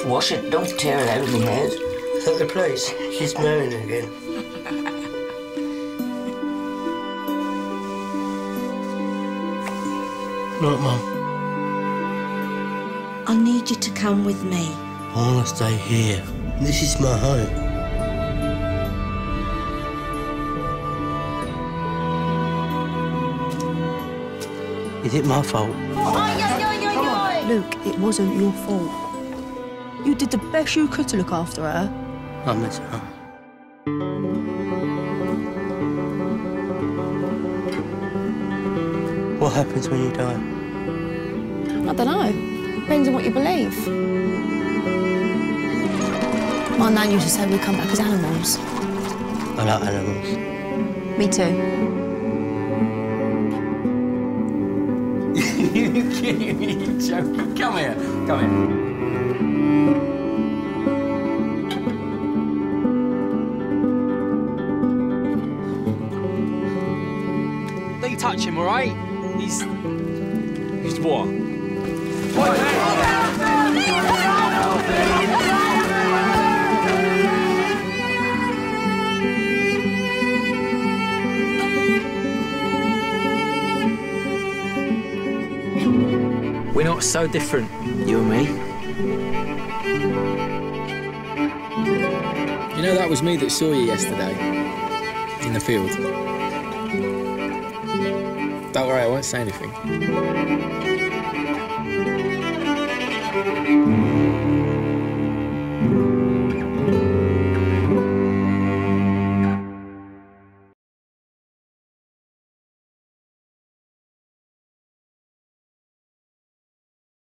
Just wash it. Don't tear it out of my head. Is that the place? She's marrying again. Look, Mum, I need you to come with me. I want to stay here. This is my home. Is it my fault? Luke, it wasn't your fault. You did the best you could to look after her. I miss her. What happens when you die? I don't know. Depends on what you believe. My nan used to say we come back as animals. I like animals. Me too. you kidding me? Joking? Come here. Come here. Don't you touch him, all right? He's... He's what? We're not so different, you and me. You know, that was me that saw you yesterday in the field. Don't worry, I won't say anything.